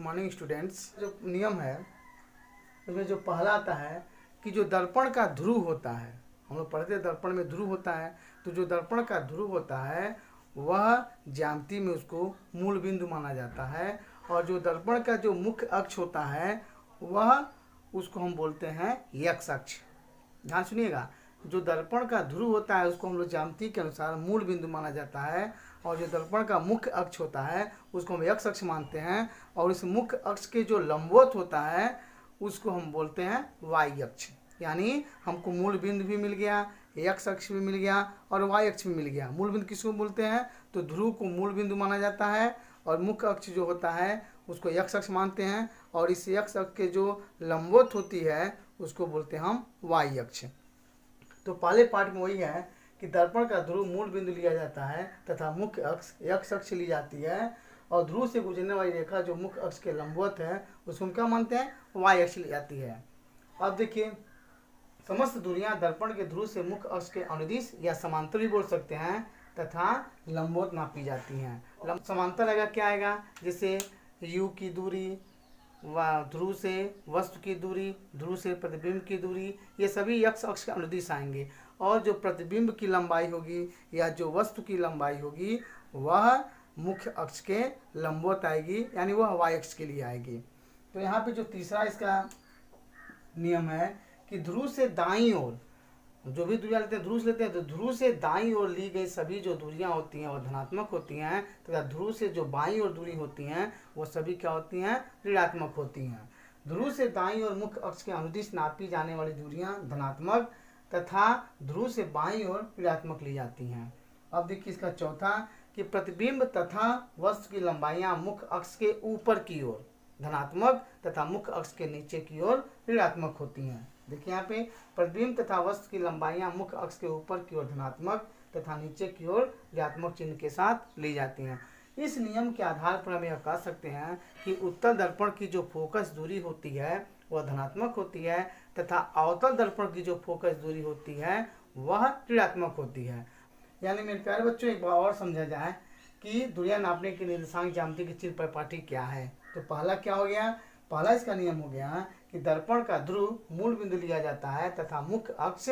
Morning students जो नियम है, उसमें जो पहला आता है कि जो दर्पण का ध्रुव होता है, हम लोग पढ़ते दर्पण में ध्रुव होता है तो जो दर्पण का ध्रुव होता है, वह ज्यामिति में उसको मूल बिंदु माना जाता है और जो दर्पण का जो मुख्य अक्ष होता है, वह उसको हम बोलते हैं यक्ष अक्ष। ध्यान सुनिएगा, जो दर्पण का ध्रुव होता है, उसको हम लोग ज्यामिति के अनुसार मूल बिंदु माना जाता है और जो दर्पण का मुख्य अक्ष होता है, उसको हम यक्ष अक्ष मानते हैं। और इस मुख्य अक्ष के जो लंबवत होता है, उसको हम बोलते हैं वाई अक्ष। यानी हमको मूल बिंदु भी मिल गया, यक्ष अक्ष भी मिल गया और वाई अक्ष भी मिल गया। मूल बिंदु किसको बोलते हैं? तो ध्रुव को मूल बिंदु माना जाता है और मुख्य अक्ष जो होता है, उसको यक्ष अक्ष मानते हैं। और इस यक्ष अक्ष के जो लंबवत होती है, उसको बोलते हैं हम वाई अक्ष। तो पहले पार्ट में वही है कि दर्पण का ध्रुव मूल बिंदु लिया जाता है तथा मुख्य अक्ष, यक्ष अक्ष ली जाती है और ध्रुव से गुजरने वाली रेखा जो मुख्य अक्ष के लंबवत है उसको क्या मानते हैं? वाई अक्ष ली जाती है। अब देखिए, समस्त दूरियाँ दर्पण के ध्रुव से मुख्य अक्ष के अनुदिश या समांतर भी बोल सकते हैं तथा लंबवत नापी जाती हैं। समांतर आएगा, क्या आएगा? जैसे यू की दूरी ध्रुव से वस्तु की दूरी, ध्रुव से प्रतिबिंब की दूरी, ये सभी यक्ष अक्ष के अनुदिश आएँगे। और जो प्रतिबिंब की लंबाई होगी या जो वस्तु की लंबाई होगी, वह मुख्य अक्ष के लंबवत आएगी, यानी वह हवाई अक्ष के लिए आएगी। तो यहाँ पे जो तीसरा इसका नियम है कि ध्रुव से दाई ओर जो भी दूरियाँ लेते हैं, ध्रुव लेते हैं तो ध्रुव से दाई और ली गई सभी जो दूरियाँ होती हैं वह धनात्मक होती हैं, तथा तो ध्रुव से जो बाई और दूरी होती हैं, वो सभी क्या होती हैं, ऋणात्मक होती हैं। ध्रुव से दाई और मुख्य अक्ष के अनुदिश नापी जाने वाली दूरियाँ धनात्मक, तथा ध्रुव से बाई और ऋणात्मक ली जाती हैं। अब देखिए इसका चौथा, कि प्रतिबिंब तथा वस्तु की लंबाइयाँ मुख्य अक्ष के ऊपर की ओर धनात्मक तथा मुख्य अक्ष के नीचे की ओर ऋणात्मक होती हैं। देखिए यहाँ पे प्रतिबिंब तथा वस्त्र की लंबाइयाँ मुख्य अक्ष के ऊपर की ओर धनात्मक तथा नीचे की ओर ऋणात्मक चिन्ह के साथ ली जाती हैं। इस नियम के आधार पर हम यह कह सकते हैं कि उत्तर दर्पण की जो फोकस दूरी होती है, वह धनात्मक होती है तथा अवतल दर्पण की जो फोकस दूरी होती है, वह ऋणात्मक होती है। यानी मेरे प्यारे बच्चों, एक बार और समझा जाए कि दूरिया नापने के निर्देशांक ज्यामिति की चिन्ह परिपाटी क्या है? तो पहला क्या हो गया? पहला इसका नियम हो गया कि दर्पण का ध्रुव मूल बिंदु लिया जाता है तथा मुख्य अक्ष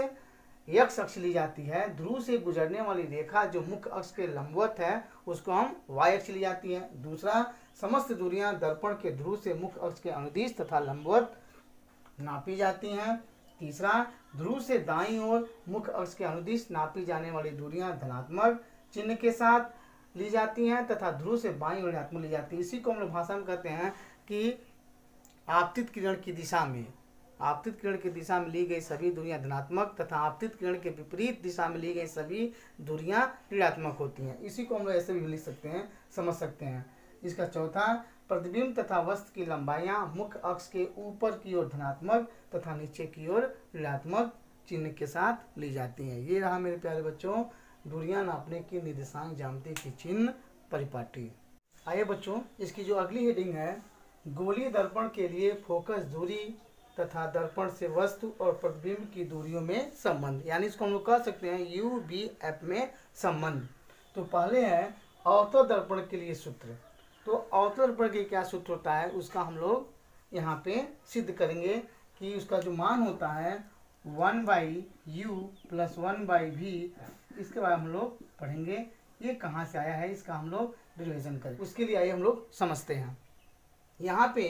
यक्ष अक्ष ली जाती है। ध्रुव से गुजरने वाली रेखा जो मुख्य अक्ष के लंबवत है, उसको हम वाई अक्ष ली जाती है। दूसरा, समस्त दूरियाँ दर्पण के ध्रुव से मुख्य अक्ष के अनुदिश तथा लंबवत नापी जाती हैं। तीसरा, ध्रुव से दाई ओर मुख्य अक्ष के अनुदिश नापी जाने वाली दूरियाँ धनात्मक चिन्ह के साथ ली जाती हैं तथा ध्रुव से बाई ओर ऋणात्मक ली जाती है। इसी को हम लोग भाषा में कहते हैं कि आपतित किरण की दिशा में, आपतित किरण की दिशा में ली गई सभी दूरियाँ धनात्मक तथा आपतित किरण के विपरीत दिशा में ली गई सभी दूरियाँ ऋणात्मक होती हैं। इसी को हम लोग ऐसे भी लिख सकते हैं, समझ सकते हैं। इसका चौथा, प्रतिबिंब तथा वस्त्र की लंबाइयाँ मुख्य अक्ष के ऊपर की ओर धनात्मक तथा नीचे की ओर ऋणात्मक चिन्ह के साथ ली जाती हैं। ये रहा मेरे प्यारे बच्चों, दूरियाँ नापने की निर्देशांक ज्यामिति की चिन्ह परिपाटी। आइए बच्चों, इसकी जो अगली हेडिंग है गोलीय दर्पण के लिए फोकस दूरी तथा दर्पण से वस्तु और प्रतिबिंब की दूरियों में संबंध, यानी इसको हम लोग कह सकते हैं यू बी एफ़ में संबंध। तो पहले है अवतल दर्पण के लिए सूत्र। तो अवतल दर्पण के क्या सूत्र होता है, उसका हम लोग यहाँ पे सिद्ध करेंगे कि उसका जो मान होता है one by U plus one by V इसके बारे में हम लोग पढ़ेंगे। ये कहाँ से आया है, इसका हम लोग डिविजन करें। उसके लिए आइए हम लोग समझते हैं। यहाँ पे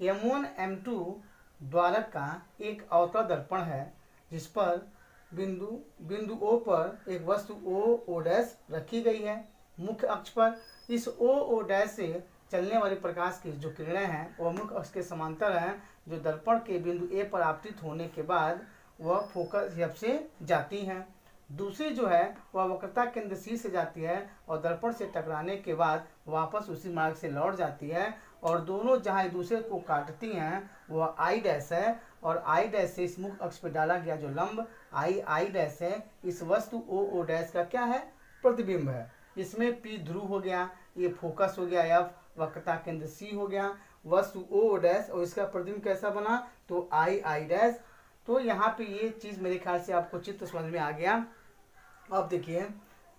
एम वन एम टू द्वारक का एक अवतल दर्पण है, जिस पर बिंदु बिंदु ओ पर एक वस्तु ओ ओ डैश रखी गई है। मुख्य अक्ष पर इस ओ ओ डैश से चलने वाले प्रकाश की जो किरणें हैं, वह मुख्य अक्ष के समांतर हैं, जो दर्पण के बिंदु ए पर आपतित होने के बाद वह फोकस जब से जाती हैं। दूसरी जो है, वह वक्रता केंद्र सी से जाती है और दर्पण से टकराने के बाद वापस उसी मार्ग से लौट जाती है और दोनों जहाँ एक दूसरे को काटती हैं वह आई डैश है, और आई डैश से इस मुख्य अक्ष पर डाला गया जो लंब, आई आई डैश है, इस वस्तु ओ ओ डैश का क्या है? प्रतिबिंब है। इसमें पी ध्रुव हो गया, ये फोकस हो गया एफ़ वक्रता केंद्र सी हो गया, वस्तु ओ ओ डैश, और इसका प्रतिबिंब कैसा बना? तो आई आई डैश। तो यहाँ पे ये चीज़ मेरे ख्याल से आपको चित्र समझ में आ गया। अब देखिए,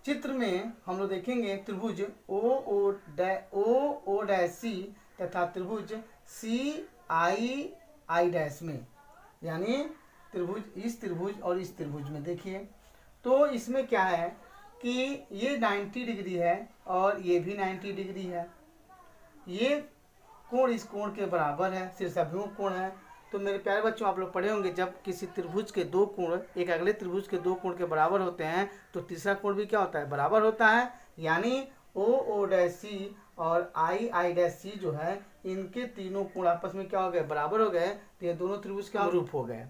चित्र में हम लोग देखेंगे त्रिभुज ओ ओ डै, ओ ओ डैश सी तथा त्रिभुज सी आई आई डैश में। यानी त्रिभुज, इस त्रिभुज और इस त्रिभुज में। देखिए तो इसमें क्या है कि ये 90 डिग्री है और ये भी 90 डिग्री है। ये कोण इस कोण के बराबर है, शीर्षाभिमुख कोण है। तो मेरे प्यारे बच्चों, आप लोग पढ़े होंगे, जब किसी त्रिभुज के दो कोण, एक अगले त्रिभुज के दो कोण के बराबर होते हैं तो तीसरा कोण भी क्या होता है? बराबर होता है। यानी ओ ओ डैश सी और आई आई डैश सी जो है, इनके तीनों कोण आपस में क्या हो गए? बराबर हो गए। तो ये दोनों त्रिभुज क्या रूप हो गए।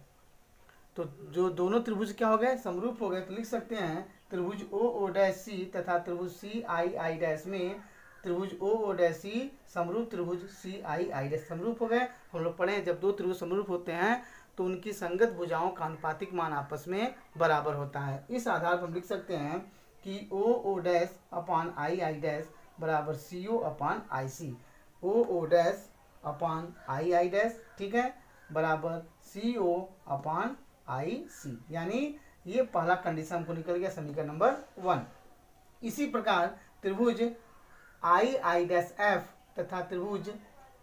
तो जो दोनों त्रिभुज क्या हो गए? समरूप हो गए। तो लिख सकते हैं, त्रिभुज ओ ओ डैश सी तथा त्रिभुज सी आई आई डैश में त्रिभुज ओ ओ डैश सी समरूप त्रिभुज सी आई आई डैश समरूप हो गए। हम लोग पढ़े जब दो त्रिभुज समरूप होते हैं तो उनकी संगत भुजाओं का अनुपातिक मान आपस में बराबर होता है। इस आधार पर हम लिख सकते हैं कि ओ O dash upon I I dash बराबर सी, ओ अपान I, C. O O dash upon I I dash, ठीक है? बराबर सी, ओ अपान आई, सी। यानी ये पहला कंडीशन हमको निकल गया समीकरण नंबर वन। इसी प्रकार त्रिभुज आई आई डैश एफ़ तथा त्रिभुज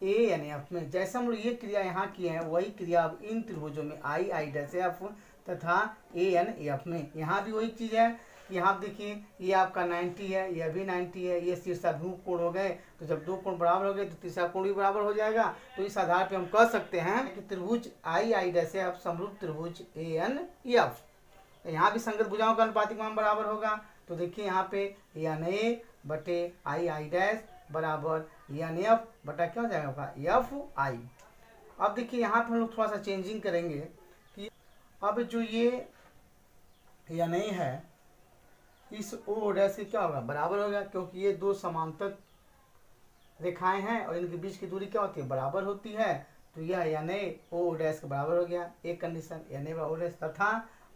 ए एन एफ़ में, जैसे हम लोग ये क्रिया यहाँ किए हैं, वही क्रिया अब इन त्रिभुजों में आई आई डैश एफ़ तथा ए एन एफ़ में। यहाँ भी वही चीज़ है यहाँ देखिए, ये आपका 90 है यह भी 90 है, ये शीर्षाभिमुख कोण हो गए तो जब दो कोण बराबर हो गए तो तीसरा कोण भी बराबर हो जाएगा। तो इस आधार पे हम कह सकते हैं कि त्रिभुज आई आई डैश एफ़ समरूप त्रिभुज ए एन एफ़ यहाँ भी संगत भुजाओं का अनुपातिक मान बराबर होगा। तो देखिए यहाँ पे एन ए बटे आई आई डैश बराबर एन एफ़ बटा क्या हो जाएगा एफ़ आई अब देखिए यहाँ पे हम लोग थोड़ा सा चेंजिंग करेंगे कि अब जो ये एन ए है इस ओ डैश से क्या होगा? बराबर होगा क्योंकि ये दो समांतर रेखाएँ हैं और इनके बीच की दूरी क्या होती है? बराबर होती है। तो यह ए ओ डैश के बराबर हो गया, एक कंडीशन ए ओ डैश तथा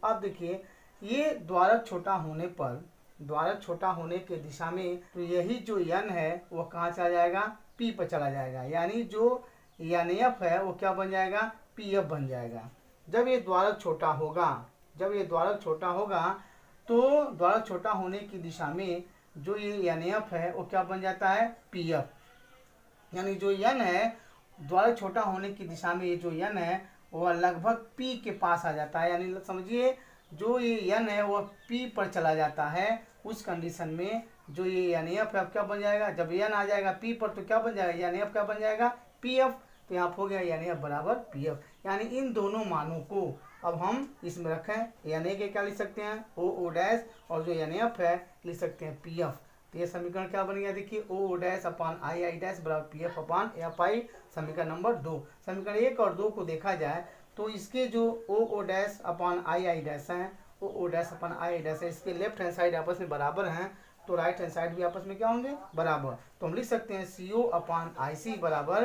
अब देखिए, ये द्वारक छोटा होने पर, द्वारक छोटा होने के दिशा में तो यही जो यन है वो कहाँ चला जाएगा? पी पर चला जाएगा। यानी जो यन एफ़ है वो क्या बन जाएगा? पी एफ़ बन जाएगा। जब ये द्वारक छोटा होगा, जब ये द्वारक छोटा होगा तो द्वारा छोटा होने की दिशा में जो ये एन एफ़ है, वो क्या बन जाता है? पी एफ़ यानी जो यन है, द्वारा छोटा होने की दिशा में ये जो यन है, वह लगभग पी के पास आ जाता है। यानी समझिए, जो ये यन है, वह पी पर चला जाता है। उस कंडीशन में जो ये एन एफ़ एफ़ क्या बन जाएगा? जब यन आ जाएगा पी पर तो क्या बन जाएगा? एन एफ़ क्या बन जाएगा? पी एफ़ तो यहाँ हो गया एन एफ़ बराबर पी एफ़ यानी इन दोनों मानों को अब हम इसमें रखें ए के क्या लिख सकते हैं? ओ ओ डैश और जो एन एफ़ है लिख सकते हैं पी एफ़ तो ये समीकरण क्या बन गया? देखिए O O dash upon I I dash बराबर P F upon F I समीकरण नंबर दो। समीकरण एक और दो को देखा जाए तो इसके जो O O dash upon I I dash हैं O O dash upon I I dash है, इसके लेफ़्ट हैंड साइड आपस में बराबर हैं तो राइट हैंड साइड भी आपस में क्या होंगे? बराबर। तो हम लिख सकते हैं सी ओ अपॉन आई सी बराबर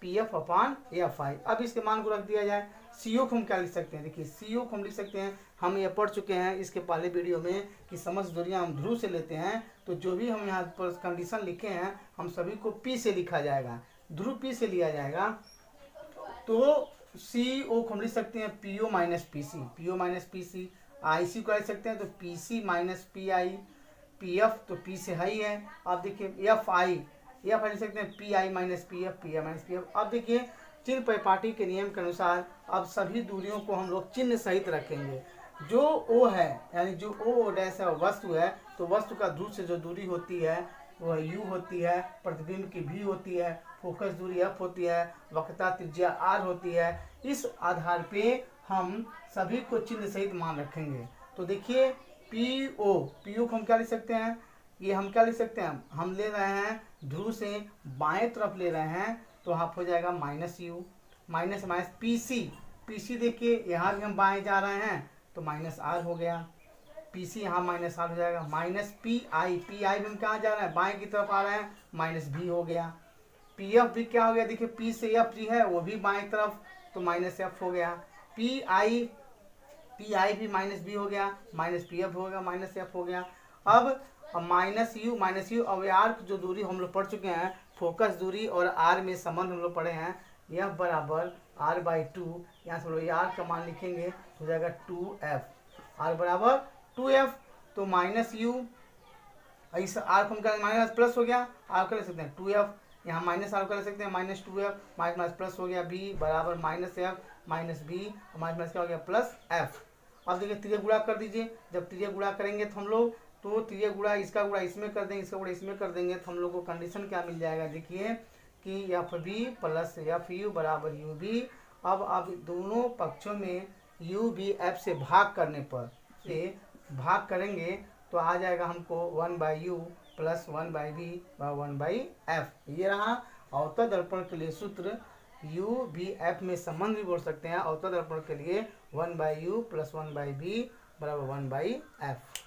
P F upon F I अब इसके मान को रख दिया जाए। सी ओ को हम क्या लिख सकते हैं? देखिए सी ओ को हम लिख सकते हैं। हम ये पढ़ चुके हैं इसके पहले वीडियो में कि समस्त दूरियाँ हम ध्रुव से लेते हैं। तो जो भी हम यहाँ पर कंडीशन लिखे हैं, हम सभी को पी से लिखा जाएगा। ध्रुव पी से लिया जाएगा। तो सी ओ को हम लिख सकते हैं P O minus P C P O minus P C I C को लिख सकते हैं। तो P C minus P I P F तो पी से हाई है। अब देखिए एफ़ आई एफ़ लिख सकते हैं। P I minus P F P I minus P F अब देखिए चिन्ह परिपाटी के नियम के अनुसार अब सभी दूरियों को हम लोग चिन्ह सहित रखेंगे। जो ओ है, यानी जो ओ डैश है वस्तु है तो वस्तु का दूर से जो दूरी होती है, वह यू होती है, प्रतिबिंब की भी होती है फोकस दूरी एफ़ होती है, वक्रता त्रिज्या आर होती है, इस आधार पे हम सभी को चिन्ह सहित मान रखेंगे। तो देखिए पी ओ पी ओ को हम क्या लिख सकते हैं? ये हम क्या लिख सकते हैं? हम ले रहे हैं, ध्रुव से बाएँ तरफ़ ले रहे हैं तो हाफ़ हो जाएगा minus U minus minus P C P C देखिए, यहाँ भी हम बाएँ जा रहे हैं तो माइनस आर हो गया। पी सी यहाँ माइनस आर हो जाएगा। Minus P I P I भी हम कहाँ जा रहे हैं? बाएँ की तरफ़ आ रहे हैं माइनस भी हो गया। पी एफ़ भी क्या हो गया? देखिए पी से एफ़ जी है, वो भी बाएँ तरफ़ तो माइनस एफ़ हो गया। पी आई पी आई भी माइनस बी हो गया माइनस पी एफ़ हो गया माइनस एफ़ हो गया। अब माइनस यू माइनस यू अब आर जो दूरी हम लोग पढ़ चुके हैं फोकस दूरी और आर में संबंध हम लोग पढ़े हैं, यह बराबर आर बाई टू यहाँ से हम लोग आर का मान लिखेंगे, हो जाएगा टू एफ़ आर बराबर टू एफ़ तो माइनस यू इस आर को हम क्या माइनस प्लस हो गया आर कर ले सकते हैं टू एफ़ यहाँ माइनस सॉल्व कर सकते हैं minus two F minus minus plus हो गया बी बराबर minus F minus B minus minus क्या हो गया प्लस एफ़ अब देखिए त्रिय गुणा कर दीजिए, जब त्रिय गुणा करेंगे तो हम लोग तो त्रिय गुणा इसका गुणा इसमें कर देंगे, इसका गुणा इसमें कर देंगे तो हम लोग को कंडीशन क्या मिल जाएगा? देखिए कि F B plus F U बराबर यू बी अब अब दोनों पक्षों में यू बी एफ़ से भाग करने पर से भाग करेंगे तो आ जाएगा हमको one by U plus one by B one by F ये रहा अवतर दर्पण के लिए सूत्र। यू बी एफ़ में संबंध भी बोल सकते हैं। अवतर दर्पण के लिए one by U plus one by B बराबर वन बाई एफ़